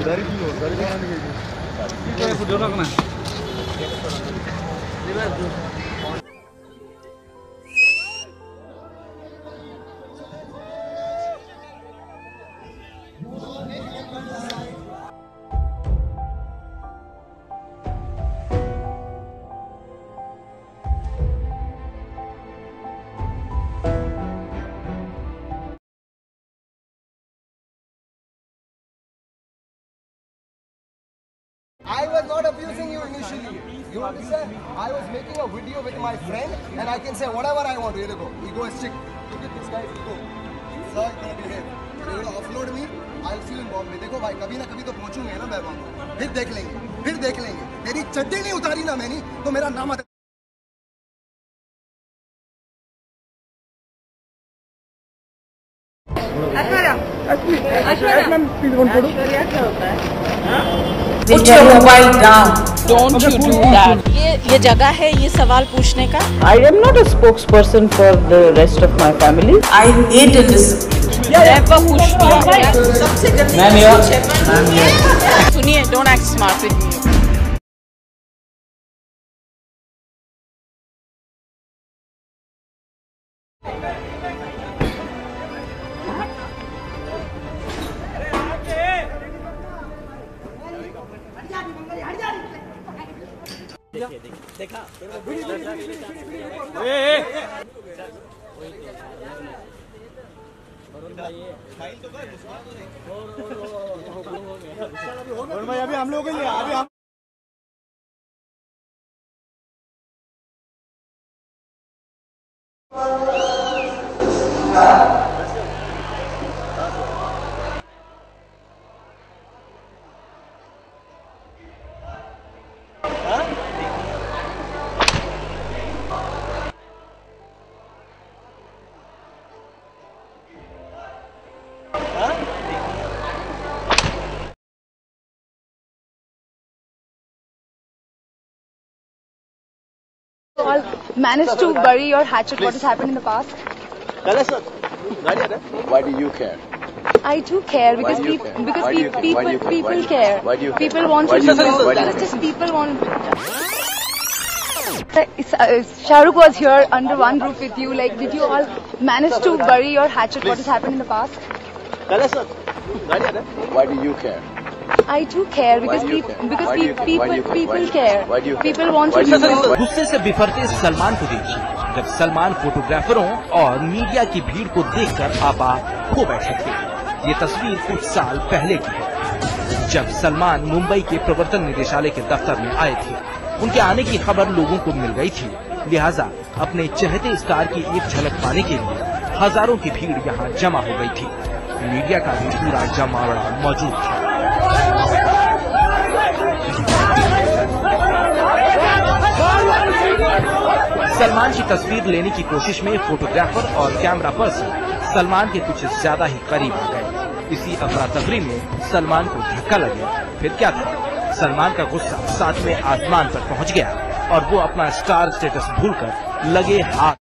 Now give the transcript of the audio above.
दरी I was not abusing you initially. You understand? I was making a video with my friend and I can say whatever I want. Here you go. Egoistic. Look at this guy's ego. Sir, you gonna behave. You will offload me. I'll see you in Bombay. देखो भाई कभी ना कभी तो पहुंचूँगे ना मैं वहाँ फिर देख लेंगे फिर देख लेंगे तेरी चड्डी नहीं उतारी ना मैंने तो मेरा नाम आता ये जगह है ये सवाल पूछने का? I am not a spokesperson for the rest of my family I hate सुनिए don't act smart with me me. सुनिए don't act smart with me. All managed to bury your hatchet what has happened in the past? Why do you care? I do care because do you peop- care? because Why do care? People care? Why people care. care? Why do you care? People want Why to you know. Why do you It's just care? people want. It's, uh, Shahrukh was here under one roof with you. Like, did you all manage to bury your hatchet? What has happened in the past? Why do you care? I do care because do care? because Why? Why people care? Why do you care. care? Why do you care? People want Why to know. गुस्से से बिफरते सलमान को देखिए जब सलमान फोटोग्राफरों और media की भीड़ को देखकर आपा खो बैठे थे ये तस्वीर कुछ साल पहले की है जब सलमान मुंबई के प्रवर्तन निदेशालय के दफ्तर में आए थे उनके आने की खबर लोगों को मिल गई थी लिहाजा अपने चहते स्टार की एक झलक पाने के लिए हज़ारों की भीड़ यहाँ जमा हो गई थी मीडिया का भी पूरा जमावड़ा मौजूद था सलमान की तस्वीर लेने की कोशिश में फोटोग्राफर और कैमरा पर्सन सलमान के कुछ ज़्यादा ही करीब आ गए। इसी अफरा तफरी में सलमान को धक्का लग। गया फिर क्या था? सलमान का गुस्सा सातवें आसमान पर पहुँच गया और वो अपना स्टार स्टेटस भूलकर लगे हाथ